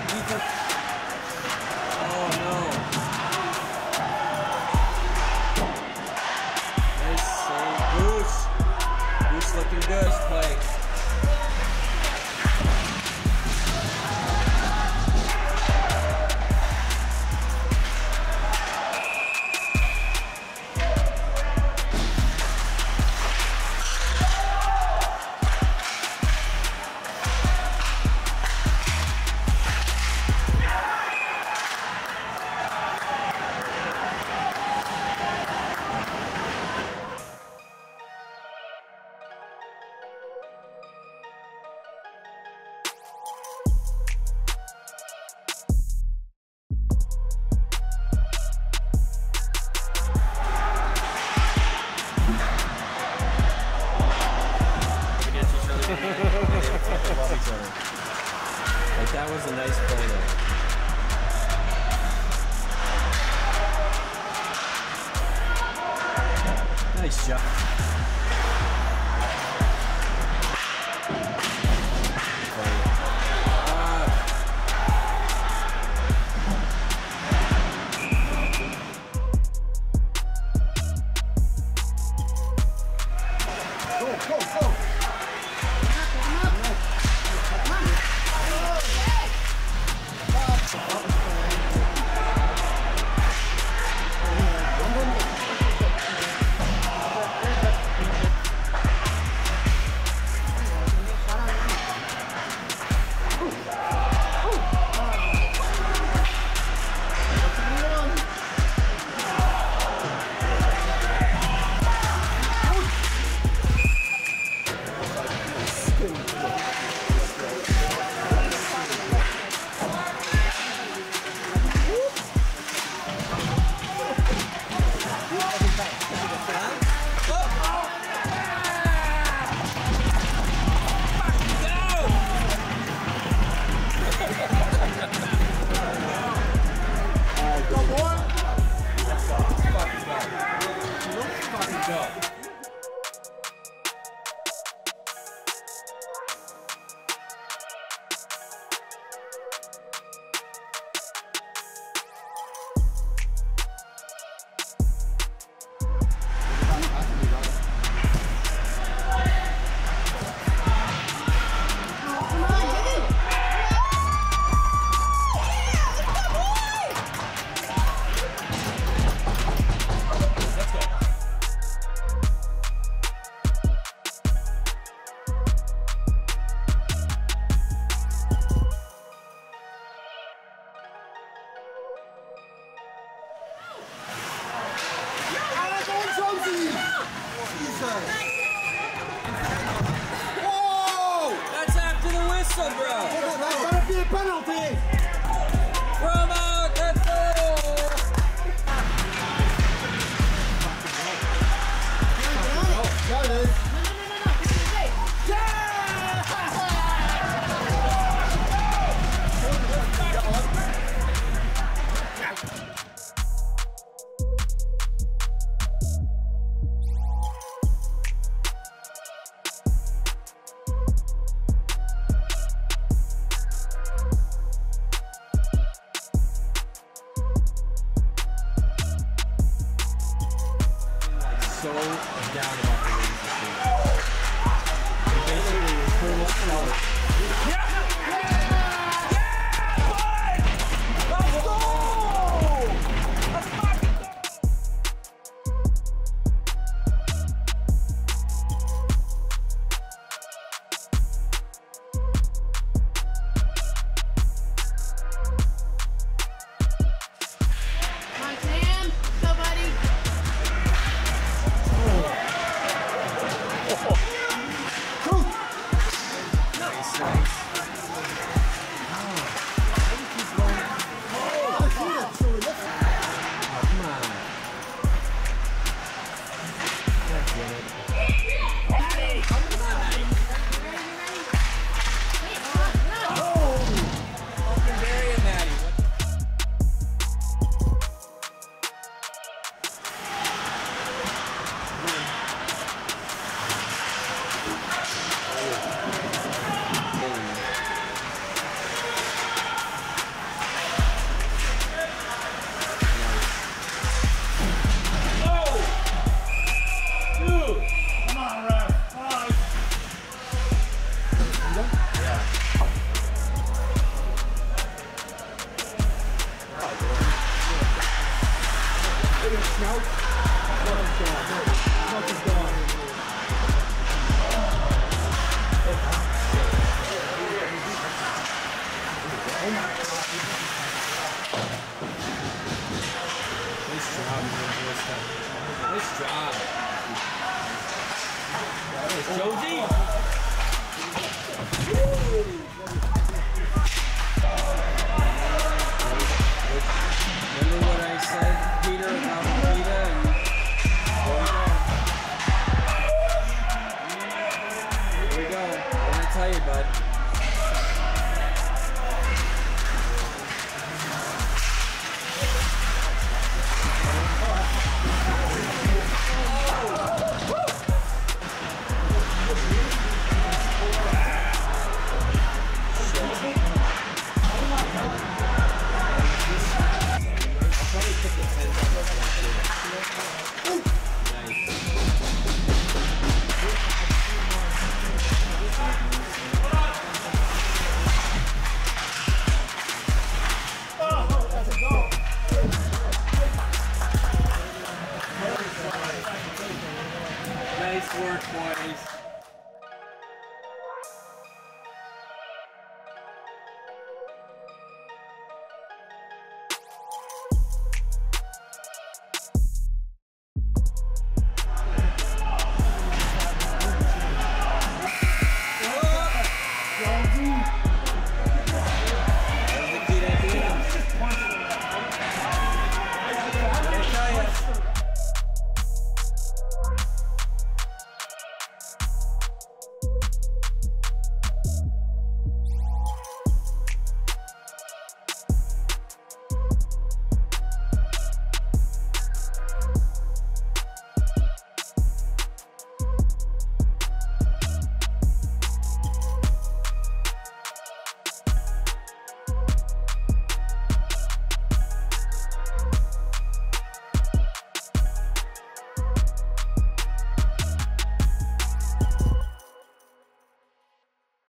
defense. that was a nice play. Nice shot. Go, go, go! boys.